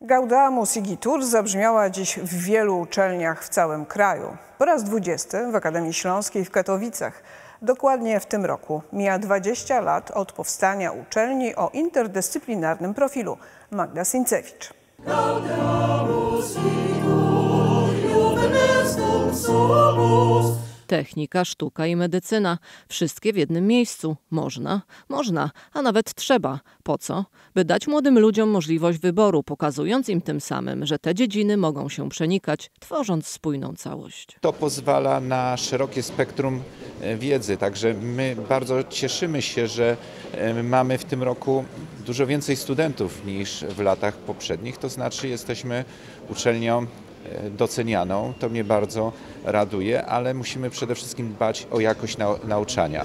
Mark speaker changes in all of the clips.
Speaker 1: Gaudamus Igitur zabrzmiała dziś w wielu uczelniach w całym kraju. Po raz 20 w Akademii Śląskiej w Katowicach. Dokładnie w tym roku mija 20 lat od powstania uczelni o interdyscyplinarnym profilu. Magda Sincewicz.
Speaker 2: Technika, sztuka i medycyna. Wszystkie w jednym miejscu. Można, można, a nawet trzeba. Po co? By dać młodym ludziom możliwość wyboru, pokazując im tym samym, że te dziedziny mogą się przenikać, tworząc spójną całość.
Speaker 3: To pozwala na szerokie spektrum e, wiedzy, także my bardzo cieszymy się, że e, mamy w tym roku dużo więcej studentów niż w latach poprzednich, to znaczy jesteśmy uczelnią docenianą. To mnie bardzo raduje, ale musimy przede wszystkim dbać o jakość nau nauczania.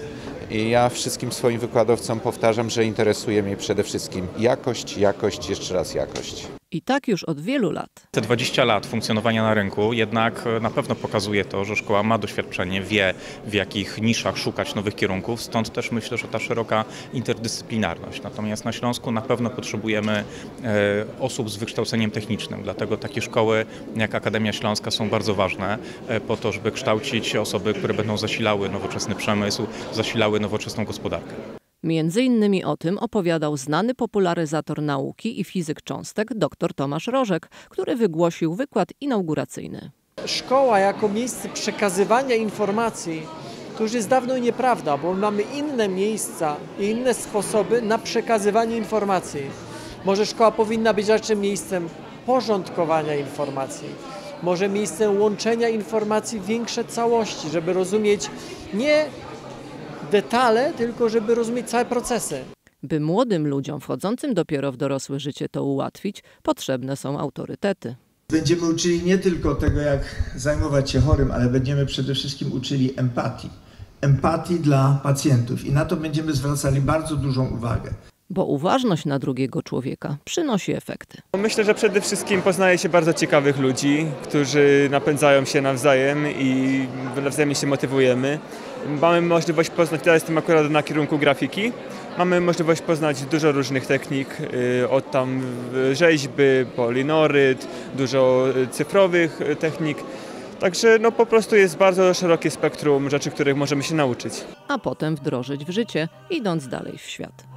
Speaker 3: I ja wszystkim swoim wykładowcom powtarzam, że interesuje mnie przede wszystkim jakość, jakość, jeszcze raz jakość.
Speaker 2: I tak już od wielu lat.
Speaker 4: Te 20 lat funkcjonowania na rynku jednak na pewno pokazuje to, że szkoła ma doświadczenie, wie w jakich niszach szukać nowych kierunków, stąd też myślę, że ta szeroka interdyscyplinarność. Natomiast na Śląsku na pewno potrzebujemy e, osób z wykształceniem technicznym, dlatego takie szkoły jak Akademia Śląska są bardzo ważne e, po to, żeby kształcić osoby, które będą zasilały nowoczesny przemysł, zasilały nowoczesną gospodarkę.
Speaker 2: Między innymi o tym opowiadał znany popularyzator nauki i fizyk cząstek dr Tomasz Rożek, który wygłosił wykład inauguracyjny.
Speaker 5: Szkoła jako miejsce przekazywania informacji to już jest dawno nieprawda, bo mamy inne miejsca i inne sposoby na przekazywanie informacji. Może szkoła powinna być raczej miejscem porządkowania informacji, może miejscem łączenia informacji w większe całości, żeby rozumieć nie detale, tylko żeby rozumieć całe procesy.
Speaker 2: By młodym ludziom wchodzącym dopiero w dorosłe życie to ułatwić, potrzebne są autorytety.
Speaker 6: Będziemy uczyli nie tylko tego, jak zajmować się chorym, ale będziemy przede wszystkim uczyli empatii. Empatii dla pacjentów i na to będziemy zwracali bardzo dużą uwagę.
Speaker 2: Bo uważność na drugiego człowieka przynosi efekty.
Speaker 7: Myślę, że przede wszystkim poznaje się bardzo ciekawych ludzi, którzy napędzają się nawzajem i nawzajem się motywujemy. Mamy możliwość poznać, teraz jestem akurat na kierunku grafiki, mamy możliwość poznać dużo różnych technik, y, od tam rzeźby, polinoryt, dużo cyfrowych technik. Także no po prostu jest bardzo szerokie spektrum rzeczy, których możemy się nauczyć.
Speaker 2: A potem wdrożyć w życie, idąc dalej w świat.